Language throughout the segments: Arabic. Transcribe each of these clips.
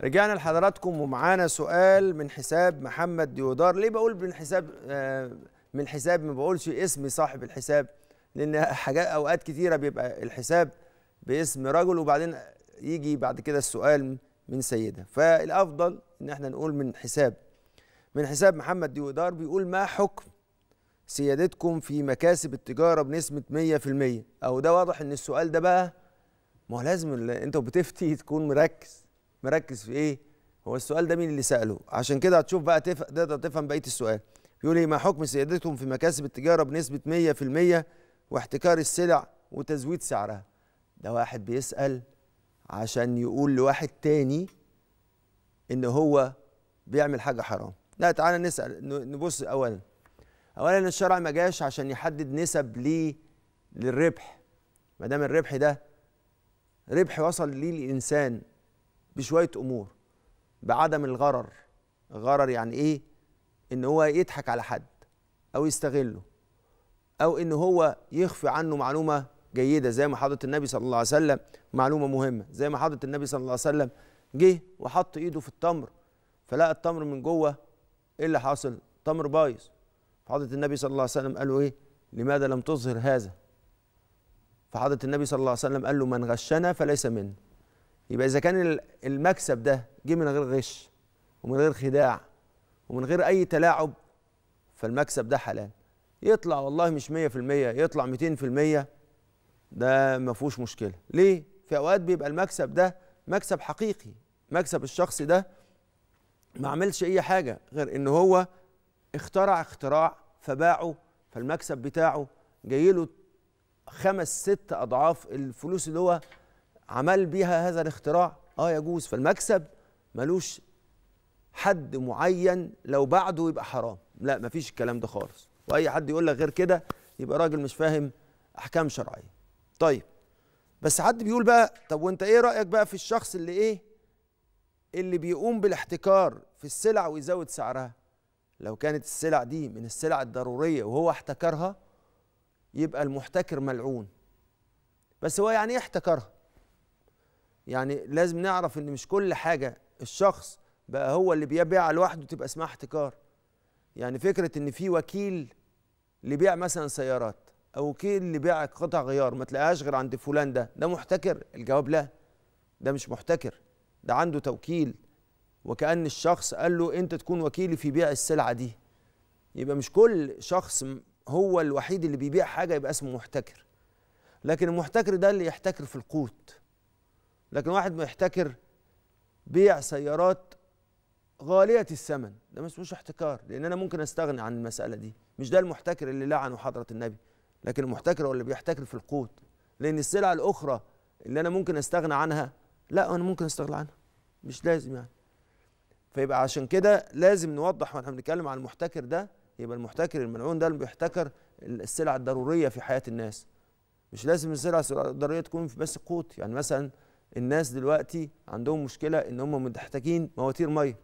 رجعنا لحضراتكم ومعانا سؤال من حساب محمد ديودار. ليه بقول من حساب آه، من حساب؟ ما بقولش اسم صاحب الحساب لأن حاجات أوقات كتيرة بيبقى الحساب باسم رجل وبعدين يجي بعد كده السؤال من سيدة. فالأفضل إن إحنا نقول من حساب من حساب محمد ديودار بيقول ما حكم سيادتكم في مكاسب التجارة بنسبة 100% أو ده واضح إن السؤال ده بقى ما هو لازم أنت وبتفتي تكون مركز. مركز في إيه؟ هو السؤال ده مين اللي سأله؟ عشان كده هتشوف بقى تف... تقدر تفهم بقية السؤال. بيقول إيه؟ ما حكم سيادتكم في مكاسب التجارة بنسبة 100% واحتكار السلع وتزويد سعرها؟ ده واحد بيسأل عشان يقول لواحد تاني إن هو بيعمل حاجة حرام. لا تعالى نسأل نبص اولا. اولا الشرع ما جاش عشان يحدد نسب ليه للربح. ما دام الربح ده ربح وصل ليه الإنسان بشوية أمور. بعدم الغرر. الغرر يعني إيه؟ إن هو يضحك على حد أو يستغله أو إن هو يخفي عنه معلومة جيدة زي ما حضرة النبي صلى الله عليه وسلم معلومة مهمة. زي ما حضرة النبي صلى الله عليه وسلم جه وحط إيده في التمر فلقى التمر من جوه. إيه اللي حاصل؟ تمر بايظ. فحضرة النبي صلى الله عليه وسلم قال له إيه؟ لماذا لم تظهر هذا؟ فحضرة النبي صلى الله عليه وسلم قال له من غشنا فليس منا. يبقى إذا كان ال- المكسب ده جه من غير غش ومن غير خداع ومن غير أي تلاعب فالمكسب ده حلال. يطلع والله مش 100% يطلع 200% ده ما فيهوش مشكلة. ليه؟ في أوقات بيبقى المكسب ده مكسب حقيقي. مكسب الشخص ده ما عملش أي حاجة غير إن هو اخترع اختراع فباعه فالمكسب بتاعه جاي له خمس ست أضعاف الفلوس اللي هو عمل بيها هذا الاختراع؟ آه يجوز. فالمكسب ملوش حد معين. لو بعده يبقى حرام. لا مفيش الكلام ده خالص. وأي حد يقول لك غير كده يبقى راجل مش فاهم أحكام شرعية. طيب بس حد بيقول بقى طب وأنت إيه رأيك بقى في الشخص اللي إيه؟ اللي بيقوم بالاحتكار في السلع ويزود سعرها؟ لو كانت السلع دي من السلع الضرورية وهو احتكرها يبقى المحتكر ملعون. بس هو يعني إيه احتكرها؟ يعني لازم نعرف إن مش كل حاجة الشخص بقى هو اللي بيبيع لوحده تبقى اسمها احتكار. يعني فكرة إن في وكيل لبيع مثلا سيارات أو وكيل لبيع قطع غيار ما تلاقيهاش غير عند فلان ده ده محتكر؟ الجواب لا ده مش محتكر ده عنده توكيل. وكأن الشخص قال له أنت تكون وكيلي في بيع السلعة دي. يبقى مش كل شخص هو الوحيد اللي بيبيع حاجة يبقى اسمه محتكر. لكن المحتكر ده اللي يحتكر في القوت. لكن واحد محتكر بيع سيارات غالية الثمن. ده ما اسموش احتكار لأن أنا ممكن أستغني عن المسألة دي. مش ده المحتكر اللي لعنه حضرة النبي لكن المحتكر هو اللي بيحتكر في القوت. لأن السلع الأخرى اللي أنا ممكن أستغنى عنها لا أنا ممكن أستغنى عنها. مش لازم يعني. فيبقى عشان كده لازم نوضح وإحنا بنتكلم عن المحتكر ده يبقى المحتكر الملعون ده اللي بيحتكر السلع الضرورية في حياة الناس. مش لازم السلع الضرورية تكون في بس قوت. يعني مثلا الناس دلوقتي عندهم مشكلة إن هم محتاجين مواتير مية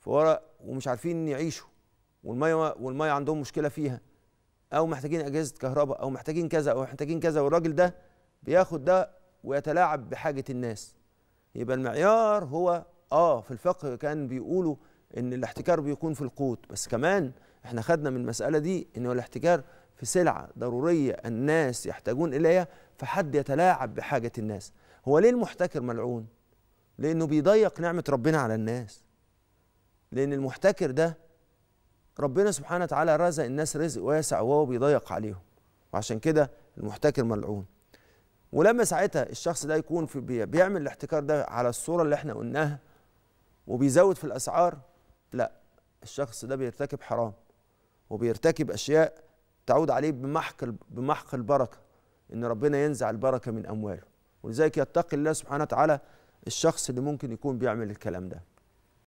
فورا ومش عارفين يعيشوا والمية والمية عندهم مشكلة فيها. أو محتاجين أجهزة كهرباء أو محتاجين كذا أو محتاجين كذا والراجل ده بياخد ده ويتلاعب بحاجة الناس. يبقى المعيار هو آه في الفقه كان بيقولوا إن الاحتكار بيكون في القوت بس كمان إحنا خدنا من المسألة دي إن الاحتكار في سلعة ضرورية الناس يحتاجون إليها فحد يتلاعب بحاجة الناس. هو ليه المحتكر ملعون؟ لأنه بيضيق نعمة ربنا على الناس. لأن المحتكر ده ربنا سبحانه وتعالى رزق الناس رزق واسع وهو بيضيق عليهم. وعشان كده المحتكر ملعون. ولما ساعتها الشخص ده يكون في بي- بيعمل الاحتكار ده على الصورة اللي إحنا قلناها وبيزود في الأسعار لا الشخص ده بيرتكب حرام وبيرتكب أشياء تعود عليه بمحق بمحق البركة. إن ربنا ينزع البركة من أمواله. ولذلك يتقي الله سبحانه وتعالى الشخص اللي ممكن يكون بيعمل الكلام ده.